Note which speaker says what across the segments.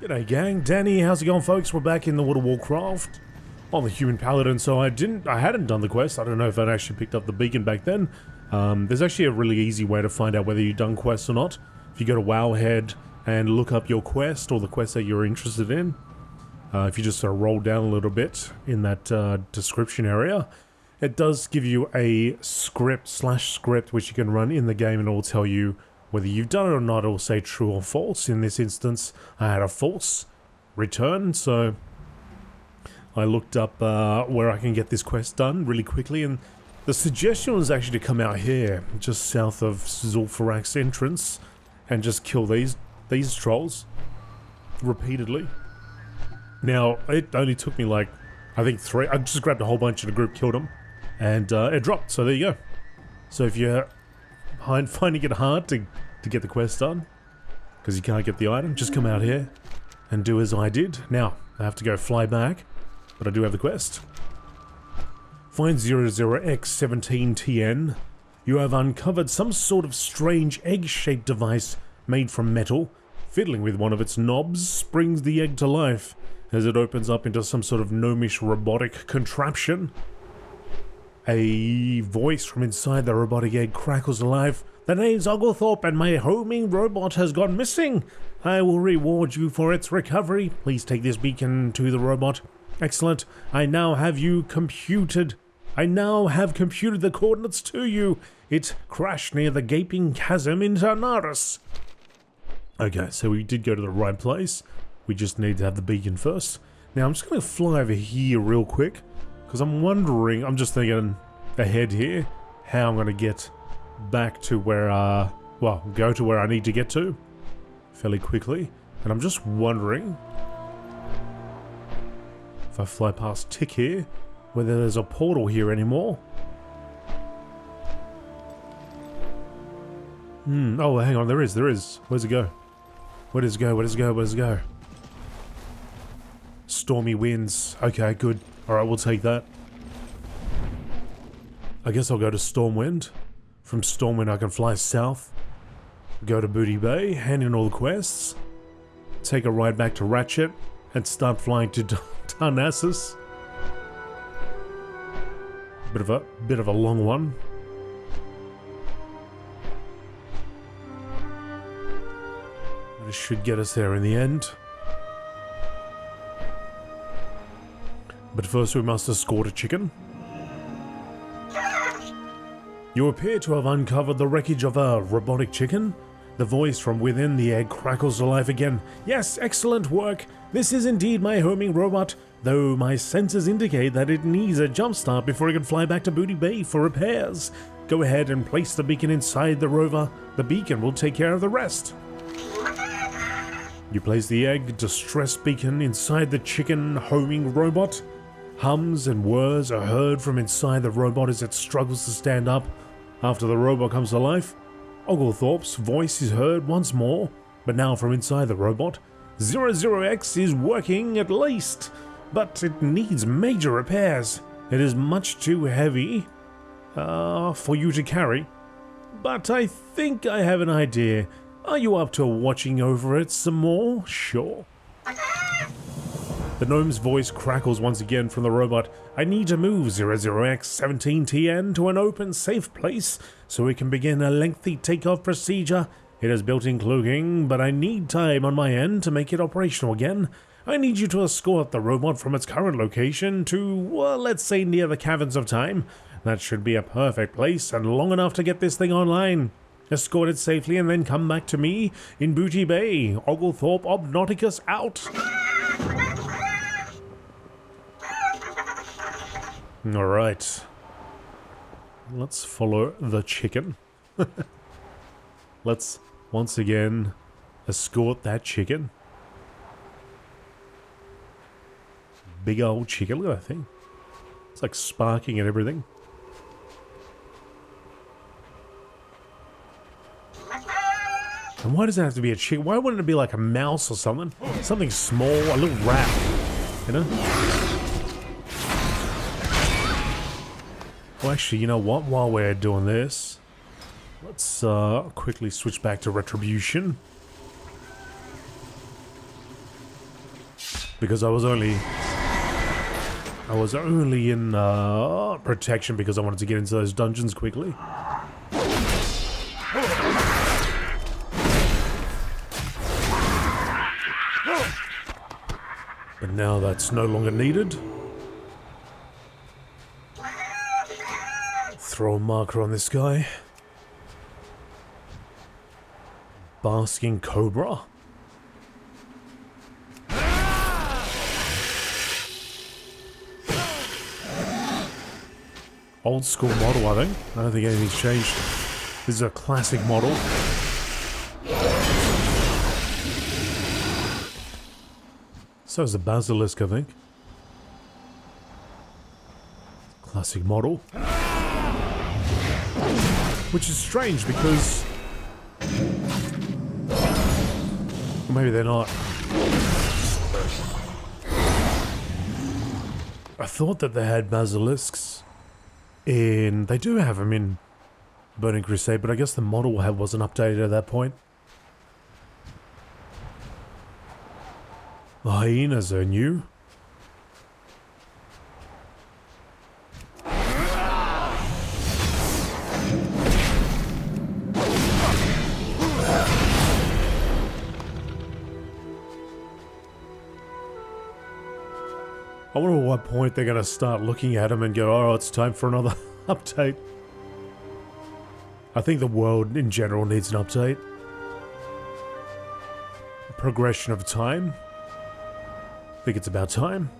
Speaker 1: G'day gang, Danny, how's it going folks? We're back in the of Warcraft on the Human Paladin, so I didn't, I hadn't done the quest, I don't know if I'd actually picked up the beacon back then. Um, there's actually a really easy way to find out whether you've done quests or not. If you go to Wowhead and look up your quest or the quest that you're interested in, uh, if you just sort of roll down a little bit in that uh, description area, it does give you a script slash script which you can run in the game and it will tell you whether you've done it or not, it will say true or false. In this instance, I had a false return, so I looked up uh, where I can get this quest done really quickly, and the suggestion was actually to come out here, just south of Zul'Farrak's entrance, and just kill these these trolls repeatedly. Now, it only took me like, I think three, I just grabbed a whole bunch of the group, killed them, and uh, it dropped, so there you go. So if you're finding it hard to, to get the quest done, because you can't get the item, just come out here and do as I did. Now, I have to go fly back, but I do have the quest. Find OOX-17/TN. You have uncovered some sort of strange egg-shaped device made from metal. Fiddling with one of its knobs brings the egg to life as it opens up into some sort of gnomish robotic contraption. A voice from inside the robotic egg crackles alive. The name's Oglethorpe and my homing robot has gone missing. I will reward you for its recovery. Please take this beacon to the robot. Excellent. I now have you computed. I now have computed the coordinates to you. It crashed near the gaping chasm in Tanaris. Okay, so we did go to the right place. We just need to have the beacon first. Now I'm just going to fly over here real quick. Because I'm wondering, I'm just thinking ahead here, how I'm going to get back to where, uh, well, go to where I need to get to fairly quickly. And I'm just wondering if I fly past Tick here, whether there's a portal here anymore. Hmm, oh, hang on, there is, there is. Where's it go? Where does it go? Where does it go? Where does it go? Stormy winds. Okay, good. Alright, we'll take that. I guess I'll go to Stormwind. From Stormwind I can fly south. Go to Booty Bay, hand in all the quests. Take a ride back to Ratchet. And start flying to Darnassus. Bit of a bit of a long one. But it should get us there in the end. But first we must escort a chicken. You appear to have uncovered the wreckage of a robotic chicken. The voice from within the egg crackles to life again. Yes, excellent work. This is indeed my homing robot, though my sensors indicate that it needs a jump start before it can fly back to Booty Bay for repairs. Go ahead and place the beacon inside the rover. The beacon will take care of the rest. You place the egg distress beacon inside the chicken homing robot. Hums and whirs are heard from inside the robot as it struggles to stand up. After the robot comes to life, Oglethorpe's voice is heard once more, but now from inside the robot. OOX is working at least, but it needs major repairs. It is much too heavy uh, for you to carry. But I think I have an idea. Are you up to watching over it some more? Sure. The gnome's voice crackles once again from the robot. I need to move OOX-17/TN to an open, safe place so we can begin a lengthy takeoff procedure. It has built-in cloaking, but I need time on my end to make it operational again. I need you to escort the robot from its current location to, well, let's say near the Caverns of Time. That should be a perfect place and long enough to get this thing online. Escort it safely and then come back to me in Booty Bay. Oglethorpe Obnoticus out. Alright. Let's follow the chicken. Let's once again escort that chicken. Big old chicken, look at that thing. It's like sparking and everything. And why does it have to be a chicken? Why wouldn't it be like a mouse or something? Something small, a little rat, you know? Well, actually, you know what? While we're doing this, let's uh, quickly switch back to Retribution. because I was only I was only in uh, protection because I wanted to get into those dungeons quickly. But now that's no longer needed. Throw a marker on this guy. Basking Cobra. Old school model, I think. I don't think anything's changed. This is a classic model. So is the Basilisk, I think. Classic model. Which is strange because... maybe they're not. I thought that they had basilisks in... They do have them in Burning Crusade, but I guess the model wasn't updated at that point. The hyenas are new. What point they're going to start looking at them and go, oh, it's time for another update. I think the world in general needs an update. Progression of time. I think it's about time.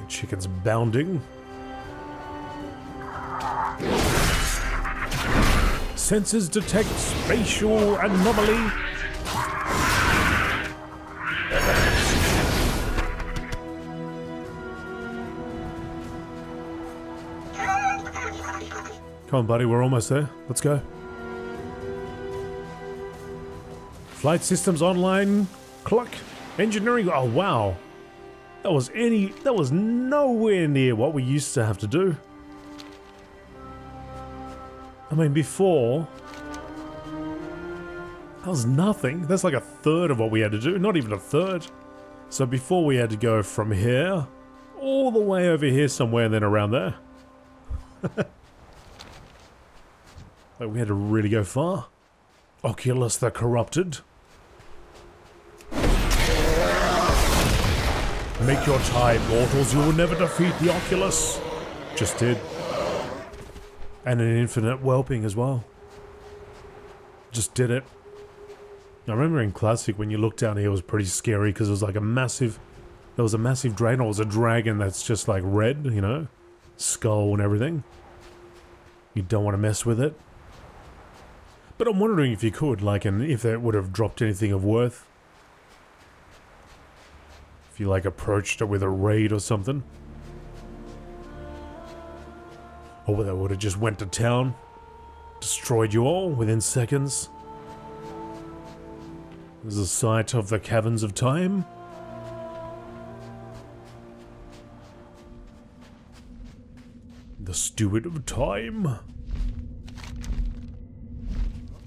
Speaker 1: The chicken's bounding. Sensors detect spatial anomaly. Come on, buddy, we're almost there. Let's go. Flight systems online. Cluck. Engineering. Oh, wow. That was any... That was nowhere near what we used to have to do. I mean, before... That was nothing. That's like a third of what we had to do. Not even a third. So before we had to go from here... All the way over here somewhere and then around there. like we had to really go far. Oculus the Corrupted. Make your time, mortals. You will never defeat the Oculus. Just did. And an infinite whelping as well. Just did it. I remember in Classic when you looked down here it was pretty scary because it was like a massive... There was a massive dragon, or it was a dragon that's just like red, you know? Skull and everything. You don't want to mess with it. But I'm wondering if you could, like, and if that would have dropped anything of worth. If you like approached it with a raid or something. Or whether it would have just went to town. Destroyed you all within seconds. There's a sight of the caverns of time. The steward of time.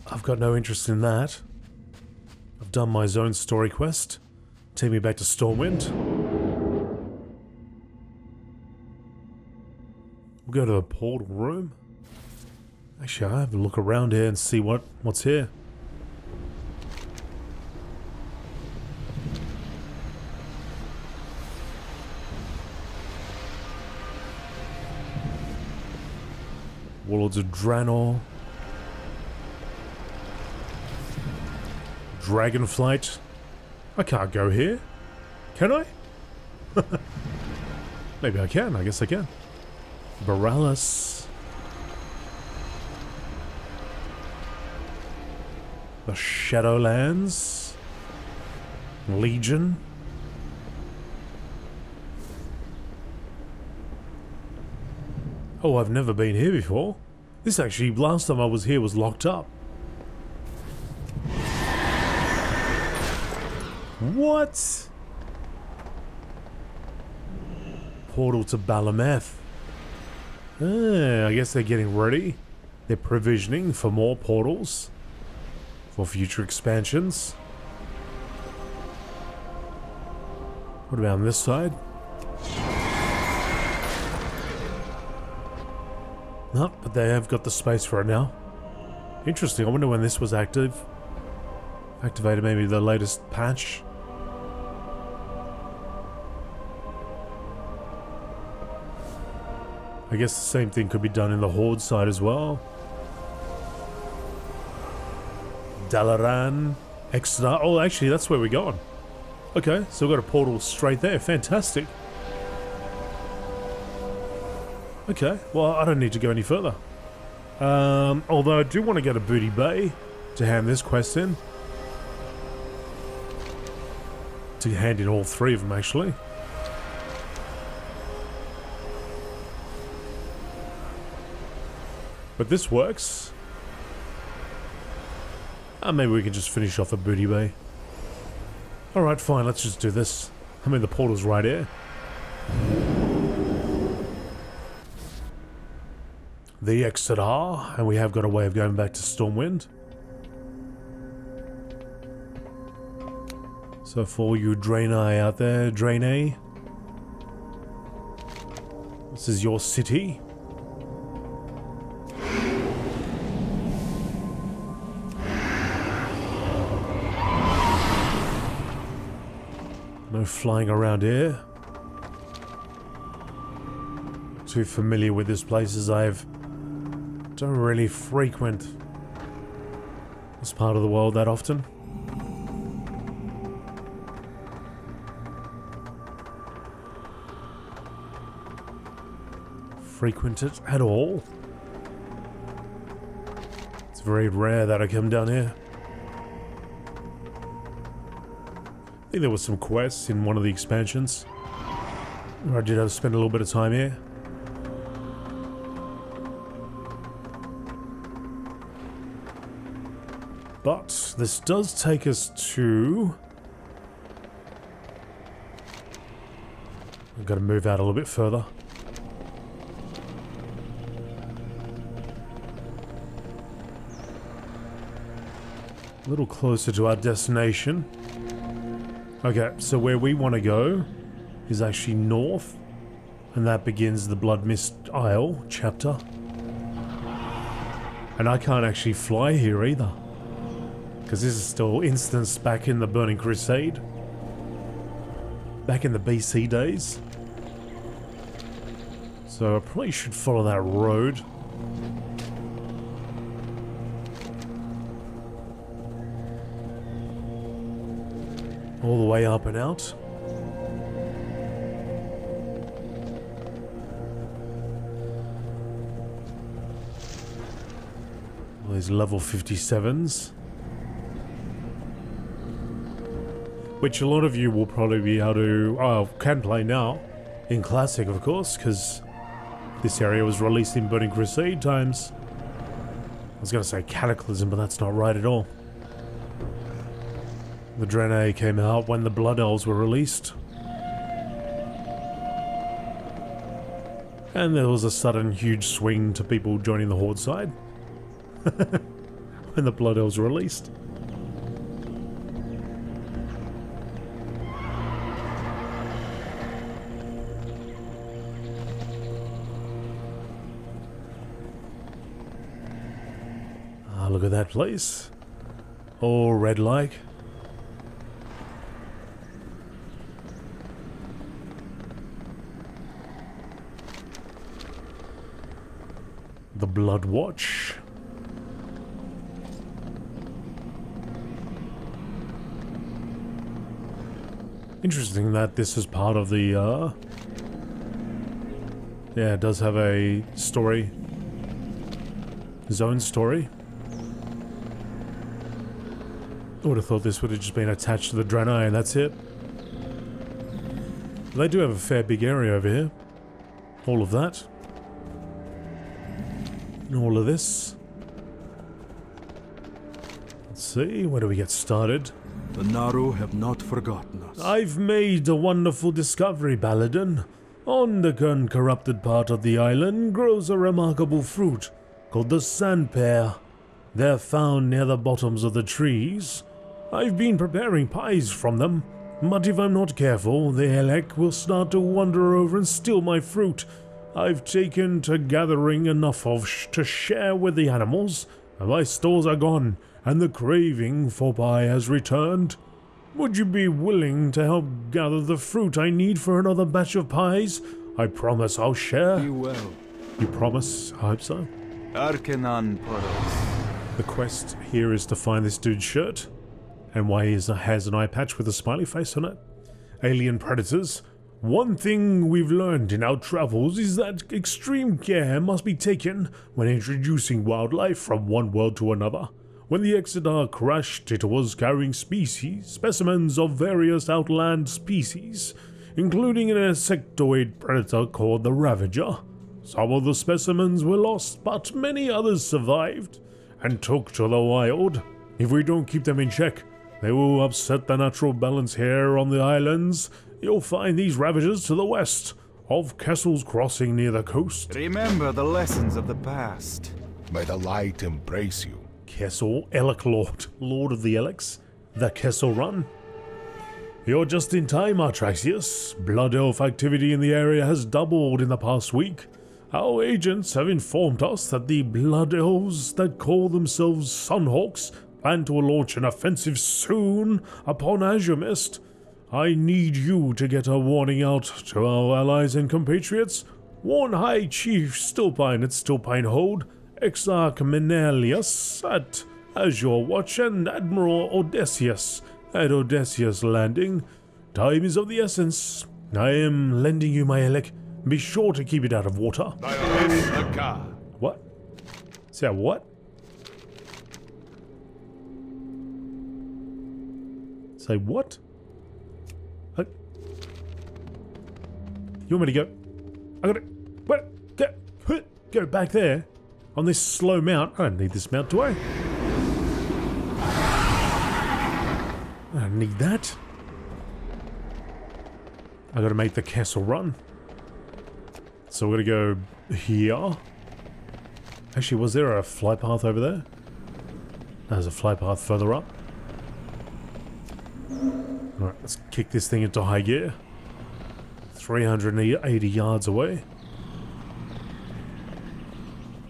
Speaker 1: I've got no interest in that. I've done my zone story quest. Take me back to Stormwind. We'll go to the portal room. Actually, I'll have a look around here and see what, what's here. Warlords of Draenor. Dragonflight. I can't go here. Can I? Maybe I can. I guess I can. Boralus. The Shadowlands. Legion. Oh, I've never been here before. This actually, last time I was here was locked up. What? Portal to Bel'ameth. Ah, I guess they're getting ready. they're provisioning for more portals for future expansions. What about on this side? No, but they have got the space for it now. Interesting, I wonder when this was active. Activated maybe the latest patch. I guess the same thing could be done in the Horde side as well. Dalaran, Exodar. Oh, actually, that's where we're going. Okay, so we've got a portal straight there. Fantastic. Okay, well, I don't need to go any further. Um, although I do want to go to Booty Bay to hand this quest in. To hand in all three of them, actually. But this works. Uh, maybe we can just finish off at Booty Bay. Alright, fine, let's just do this. I mean, the portal's right here. The Exodar, and we have got a way of going back to Stormwind. So for you Draenei out there, Draenei, this is your city. No flying around here. Too familiar with this place as I've don't really frequent this part of the world that often. Frequent it at all. It's very rare that I come down here. I think there was some quests in one of the expansions. I did have to spend a little bit of time here. But this does take us to... I've got to move out a little bit further. A little closer to our destination. Okay, so where we want to go is actually north, and that begins the Bloodmyst Isle chapter. And I can't actually fly here either. Because this is still instanced back in the Burning Crusade. Back in the BC days. So I probably should follow that road. All the way up and out. All these level 57s. Which a lot of you will probably be able to, oh, can play now. In Classic, of course, because this area was released in Burning Crusade times. I was going to say Cataclysm, but that's not right at all. The Draenei came out when the Blood Elves were released. And there was a sudden huge swing to people joining the Horde side. when the Blood Elves were released. Ah, look at that place. All red-like. Blood Watch. Interesting that this is part of the, uh... Yeah, it does have a story. Zone story. I would have thought this would have just been attached to the Draenei and that's it. They do have a fair big area over here. All of that all of this. Let's see, where do we get started?
Speaker 2: The Naaru have not forgotten us.
Speaker 1: I've made a wonderful discovery, Baladin. On the uncorrupted part of the island grows a remarkable fruit. called the Sand Pear. They're found near the bottoms of the trees. I've been preparing pies from them, but if I'm not careful, the elekk will start to wander over and steal my fruit. I've taken to gathering enough of sh- to share with the animals, and my stores are gone, and the craving for pie has returned. Would you be willing to help gather the fruit I need for another batch of pies? I promise I'll share.
Speaker 2: Be well.
Speaker 1: You promise? I hope so.
Speaker 2: Arkenan Poros.
Speaker 1: The quest here is to find this dude's shirt, and why he has an eye patch with a smiley face on it. Alien predators. One thing we've learned in our travels is that extreme care must be taken when introducing wildlife from one world to another. When the Exodar crashed, it was carrying species, specimens of various outland species, including an insectoid predator called the Ravager. Some of the specimens were lost, but many others survived and took to the wild. If we don't keep them in check, they will upset the natural balance here on the islands. You'll find these ravagers to the west of Kessel's Crossing near the coast.
Speaker 2: Remember the lessons of the past.
Speaker 3: May the light embrace you.
Speaker 1: Kessel Elekk Lord, Lord of the Elekks, the Kessel Run. You're just in time, Artraxius. Blood Elf activity in the area has doubled in the past week. Our agents have informed us that the Blood Elves that call themselves Sunhawks plan to launch an offensive soon upon Azuremyst. I need you to get a warning out to our allies and compatriots. Warn High Chief Stillpine at Stillpine Hold, Exarch Menelaous at Azure Watch, and Admiral Odesyus at Odesyus Landing. Time is of the essence. I am lending you my elekk. Be sure to keep it out of water. What? Say what? Say what? Uh, You want me to go? I gotta. What? Go, go back there on this slow mount. I don't need this mount, do I? I don't need that. I gotta make the Kessel Run. So we're gonna go here. Actually, was there a fly path over there? There's a fly path further up. Alright, let's kick this thing into high gear. 380 yards away.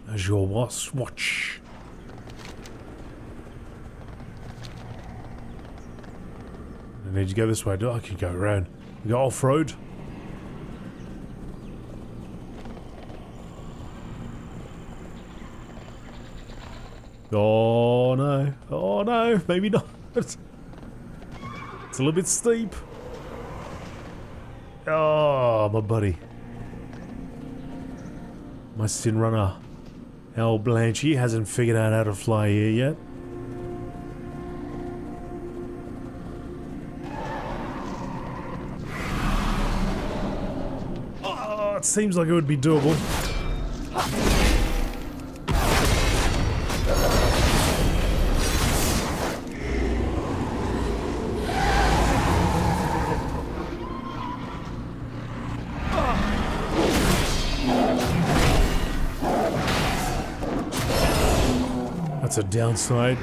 Speaker 1: As your was watch. I need to go this way. Do I can go around. We Go off road. Oh no. Oh no. Maybe not. It's a little bit steep. Oh, my buddy. My sin runner. Al Blanchy hasn't figured out how to fly here yet. Oh, it seems like it would be doable. A downside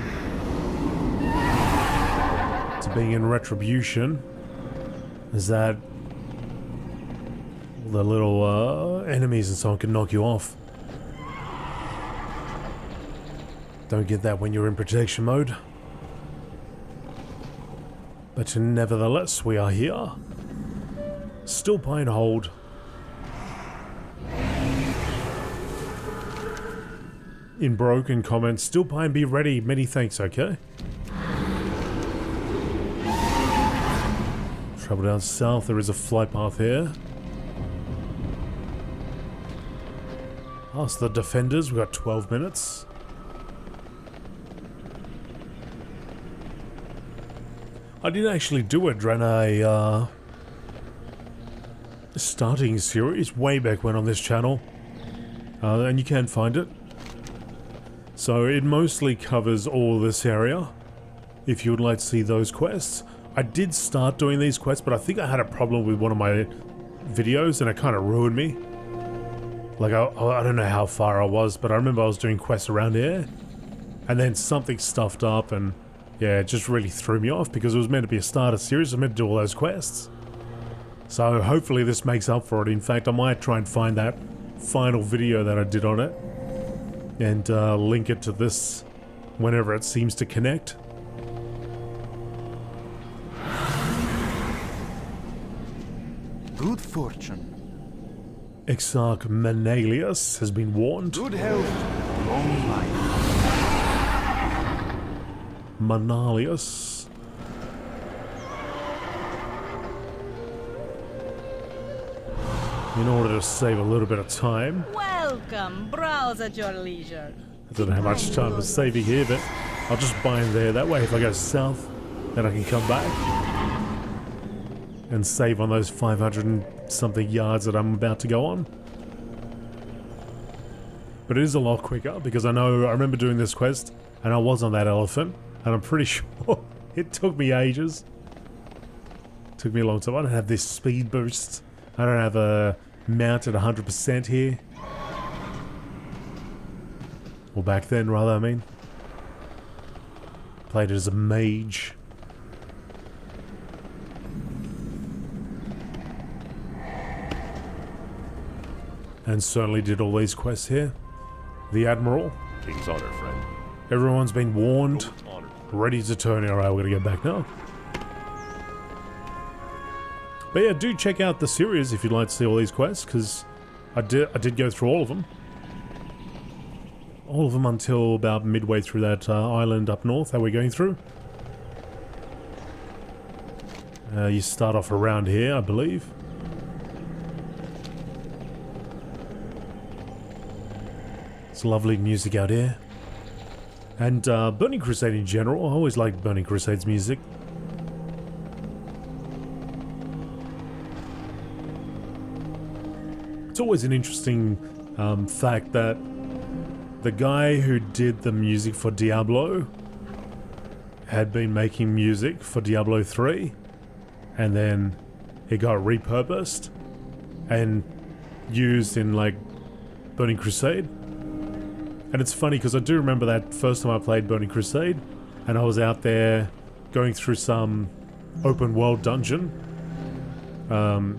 Speaker 1: to being in retribution. Is that the little uh, enemies and so on can knock you off. Don't get that when you're in protection mode. But nevertheless, we are here. Stillpine Hold. In broken comments, Stillpine be ready. Many thanks, okay? Travel down south, there is a flight path here. Ask the defenders, we've got 12 minutes. I did actually do a Draenei uh, starting series way back when on this channel, uh, and you can find it. So it mostly covers all this area. If you would like to see those quests, I did start doing these quests, but I think I had a problem with one of my videos, and it kind of ruined me. Like, I, I don't know how far I was, but I remember I was doing quests around here. And then something stuffed up and, yeah, it just really threw me off because it was meant to be a starter series. I meant to do all those quests. So hopefully this makes up for it. In fact, I might try and find that final video that I did on it and uh, link it to this whenever it seems to connect.
Speaker 2: Good fortune.
Speaker 1: Exarch Menelaous has been warned.
Speaker 2: Good health. Long life.
Speaker 1: Menelaous. In order to save a little bit of time,
Speaker 4: Welcome. Browse at your leisure.
Speaker 1: I don't know how much time we're saving here, but I'll just buy in there. That way, if I go south, then I can come back and save on those 500 and something yards that I'm about to go on. But it is a lot quicker because I know I remember doing this quest and I was on that elephant, and I'm pretty sure it took me ages. took me a long time. I don't have this speed boost. I don't have a mounted 100% here. Back then, rather, I mean. Played it as a mage. And certainly did all these quests here. The Admiral.
Speaker 5: King's honor, friend.
Speaker 1: Everyone's been warned. Ready to turn. Alright, we're gonna get back now. But yeah, do check out the series if you'd like to see all these quests, because I did I did go through all of them. All of them until about midway through that uh, island up north that we're going through. Uh, you start off around here, I believe. It's lovely music out here. And uh, Burning Crusade in general, I always liked Burning Crusade's music. It's always an interesting um, fact that the guy who did the music for Diablo had been making music for Diablo 3 and then it got repurposed and used in like Burning Crusade. And it's funny because I do remember that first time I played Burning Crusade and I was out there going through some open world dungeon. Um,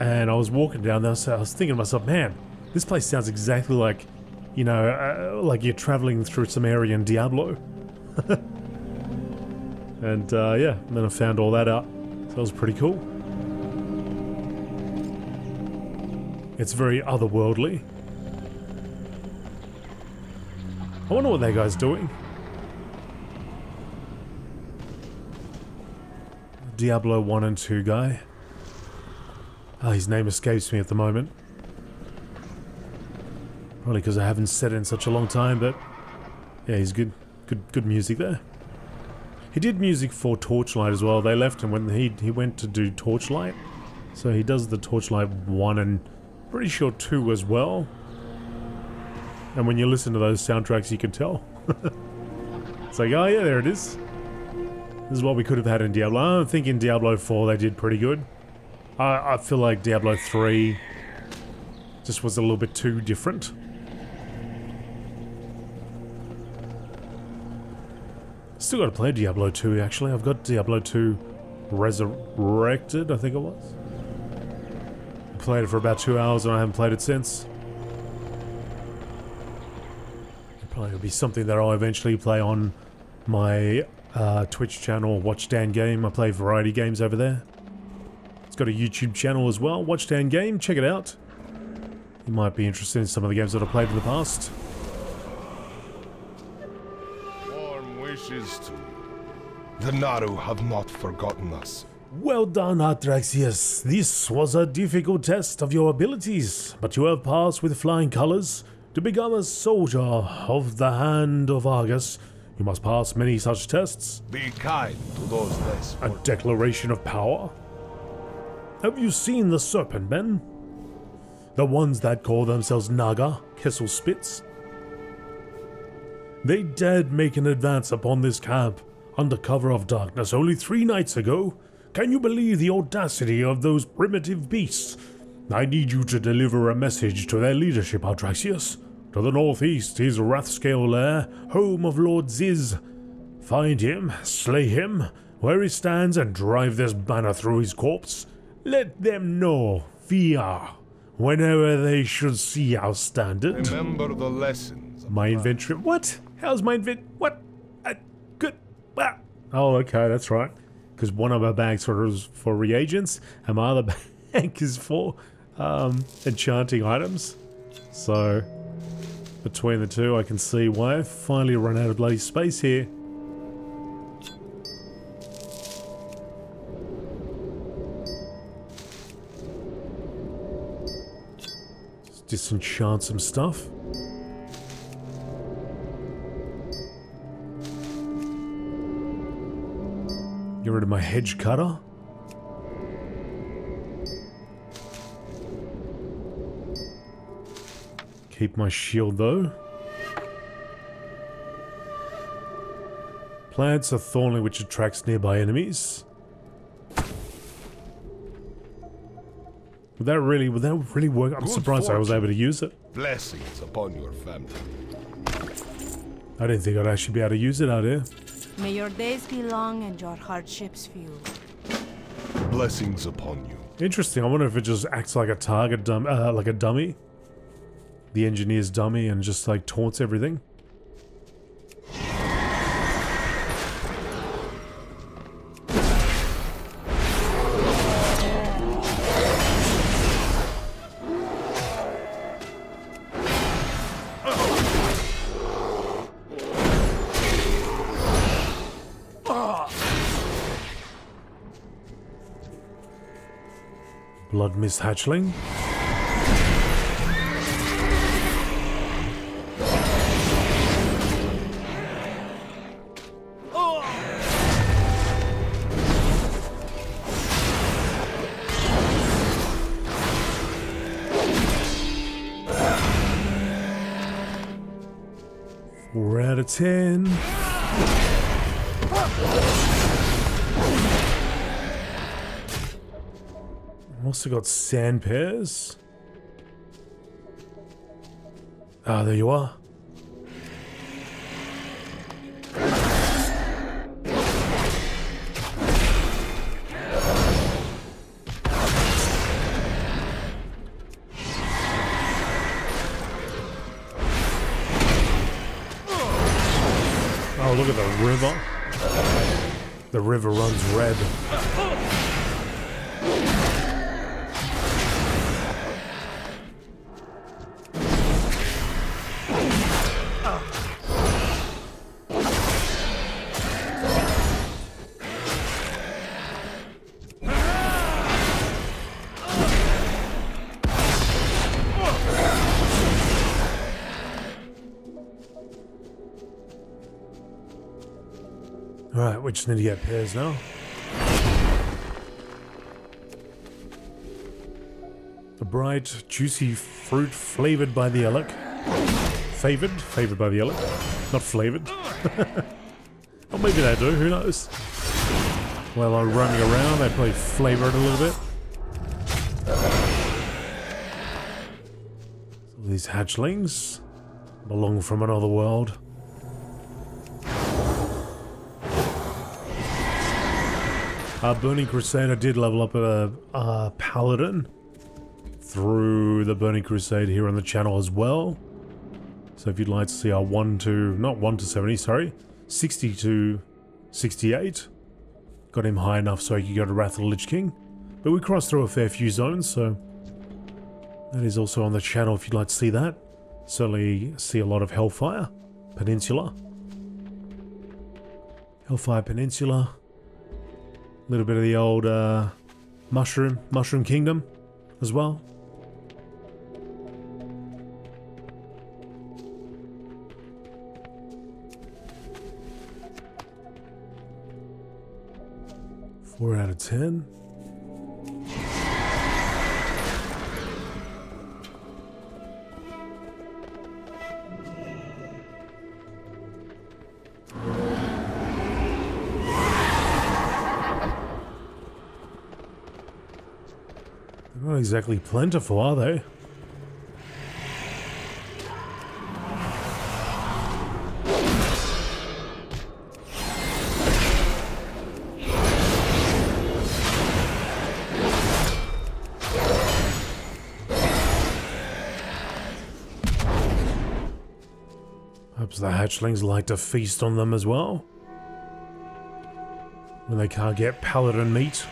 Speaker 1: and I was walking down there, so I was thinking to myself, man, this place sounds exactly like, you know, uh, like you're traveling through some area in Diablo. and uh, yeah, and then I found all that out. So that was pretty cool. It's very otherworldly. I wonder what that guy's doing. Diablo 1 and 2 guy. Ah, his name escapes me at the moment. Probably because I haven't said it in such a long time, but yeah, he's good, good, good music there. He did music for Torchlight as well. They left him when he he went to do Torchlight, so he does the Torchlight one and pretty sure two as well. And when you listen to those soundtracks, you can tell. it's like, oh yeah, there it is. This is what we could have had in Diablo. I think in Diablo 4 they did pretty good. I, I feel like Diablo 3 just was a little bit too different. Still got to play Diablo 2 actually. I've got Diablo 2 Resurrected, I think it was. I played it for about two hours and I haven't played it since. It probably will be something that I'll eventually play on my uh, Twitch channel, Watch Dan Game. I play variety games over there. It's got a YouTube channel as well, Watch Dan Game. Check it out. You might be interested in some of the games that I've played in the past.
Speaker 3: Wishes to you. The Naaru have not forgotten us.
Speaker 1: Well done, Atraxius. This was a difficult test of your abilities, but you have passed with flying colors. To become a soldier of the hand of Argus, you must pass many such tests.
Speaker 3: Be kind to those less
Speaker 1: A declaration of power? Have you seen the serpent men? The ones that call themselves Naga, Kessel Spits? They dared make an advance upon this camp under cover of darkness only three nights ago. Can you believe the audacity of those primitive beasts? I need you to deliver a message to their leadership, Aldraxius. To the northeast is Wrathscale Lair, home of Lord Ziz. Find him, slay him, where he stands, and drive this banner through his corpse. Let them know, fear, whenever they should see our standard.
Speaker 3: Remember the lessons.
Speaker 1: My inventory. What? How's my invent? What? I good. Ah. Oh, okay, that's right. Because one of our bags for for reagents, and my other bag is for um, enchanting items. So between the two, I can see why I've finally run out of bloody space here. Let's disenchant some stuff. Get rid of my hedge cutter. Keep my shield though. Plants are thorny which attracts nearby enemies. Would that really would that really work? I'm
Speaker 3: Good
Speaker 1: surprised I was able to use it.
Speaker 3: Blessings upon your family.
Speaker 1: I didn't think I'd actually be able to use it out here.
Speaker 5: May your days be long and your hardships few.
Speaker 3: Blessings upon you.
Speaker 1: Interesting. I wonder if it just acts like a target dummy, uh, like a dummy. The engineer's dummy and just like taunts everything. Hatchling. Also got sand pears. Ah, there you are. We just need to get pears now. The bright, juicy fruit flavored by the elk. Favored? Favored by the elk. Not flavored. or maybe they do, who knows? While I'm roaming around, they probably flavor it a little bit. These hatchlings belong from another world. Uh, Burning Crusader did level up a, a Paladin through the Burning Crusade here on the channel as well. So if you'd like to see our 1 to, not 1 to 70, sorry, 60 to 68, got him high enough so he could go to Wrath of the Lich King. But we crossed through a fair few zones, so that is also on the channel if you'd like to see that. Certainly see a lot of Hellfire Peninsula. Hellfire Peninsula. Little bit of the old uh, Mushroom, Mushroom Kingdom as well. Four out of ten. Not exactly plentiful, are they? Perhaps the hatchlings like to feast on them as well. When they can't get paladin meat.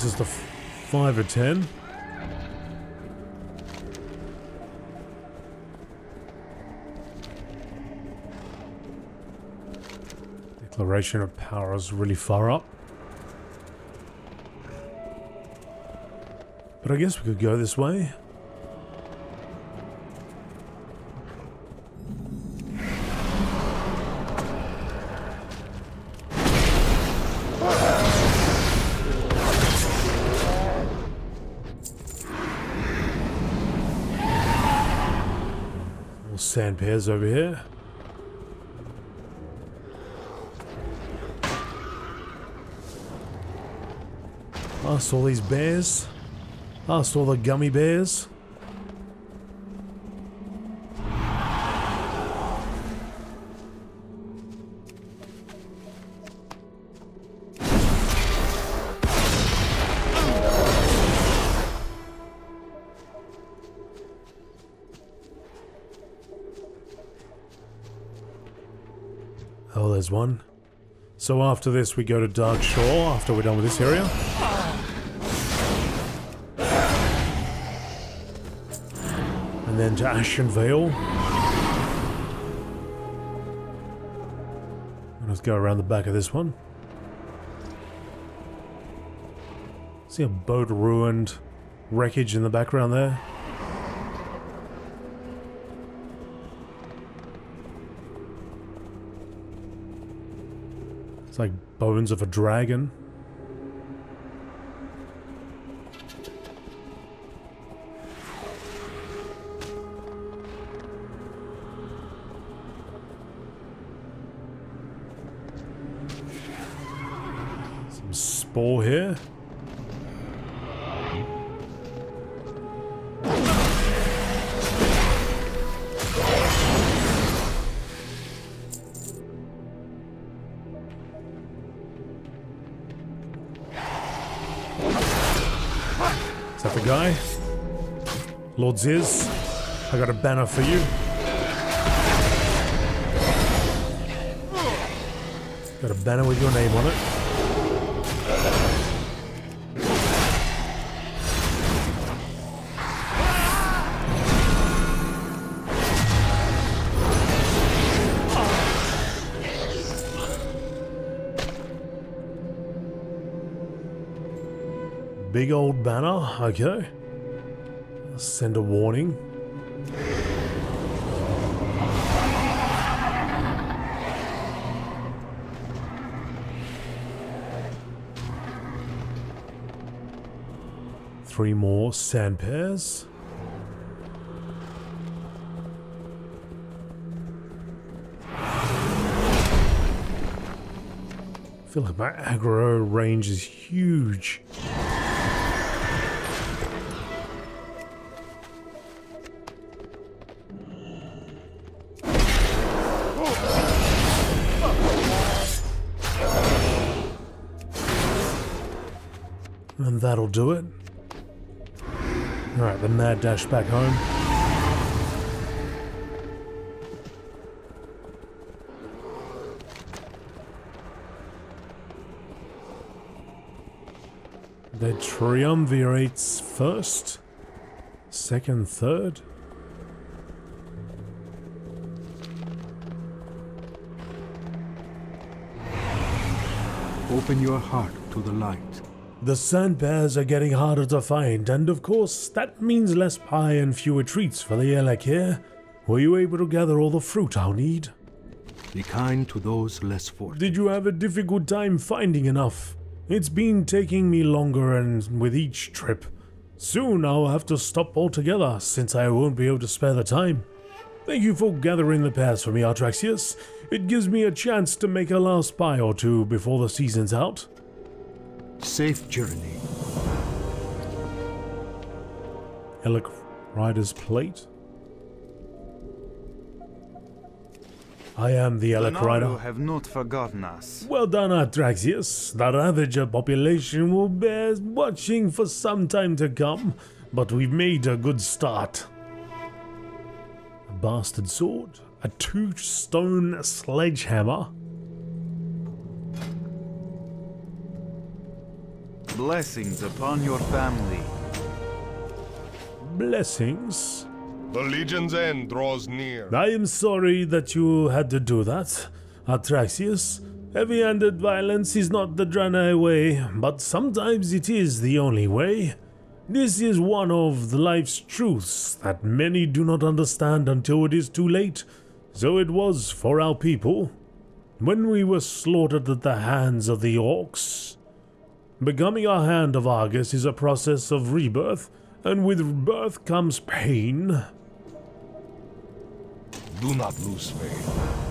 Speaker 1: Brings us to f- 5 or 10. Declaration of power is really far up. But I guess we could go this way. Pears over here. Past all these bears. Past all the gummy bears. One. So after this, we go to Darkshore after we're done with this area. And then to Ashenvale. Let's go around the back of this one. See a boat ruined wreckage in the background there. Like bones of a dragon. Some spore here. Xiz, I got a banner for you. Got a banner with your name on it. Big old banner, okay. Send a warning. Three more sand pears. I feel like my aggro range is huge. Do it. Alright, the mad dash back home. The triumvirates first, second, third.
Speaker 6: Open your heart to the light.
Speaker 1: The sand bears are getting harder to find, and of course, that means less pie and fewer treats for the Elekk here. Were you able to gather all the fruit I'll need?
Speaker 6: Be kind to those less fortunate.
Speaker 1: Did you have a difficult time finding enough? It's been taking me longer and with each trip. Soon I'll have to stop altogether since I won't be able to spare the time. Thank you for gathering the pears for me, Atraxius. It gives me a chance to make a last buy or two before the season's out.
Speaker 6: Safe journey.
Speaker 1: Elekk Rider's Plate. I am the
Speaker 2: The
Speaker 1: Elekk Rider.
Speaker 2: Have not forgotten us.
Speaker 1: Well done, Atraxius. The Ravager population will bear watching for some time to come, but we've made a good start. A bastard sword, a two stone sledgehammer,
Speaker 2: Blessings upon your family.
Speaker 1: blessings.
Speaker 3: The Legion's end draws near.
Speaker 1: I am sorry that you had to do that, Atraxius. Heavy handed violence is not the Draenei way, but sometimes it is the only way. This is one of the life's truths that many do not understand until it is too late. So it was for our people. When we were slaughtered at the hands of the orcs. Becoming a hand of Argus is a process of rebirth, and with birth comes pain.
Speaker 3: Do not lose faith.